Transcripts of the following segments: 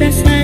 that's my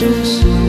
shoes.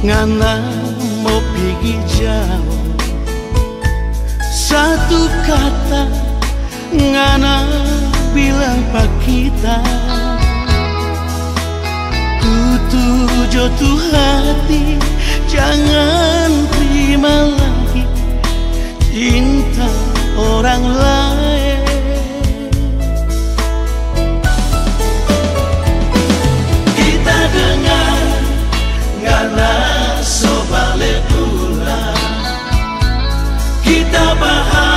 ngana pergi jauh satu kata ngana bilang pak kita ku jatuh hati jangan terima lagi cinta orang lain. kita bahas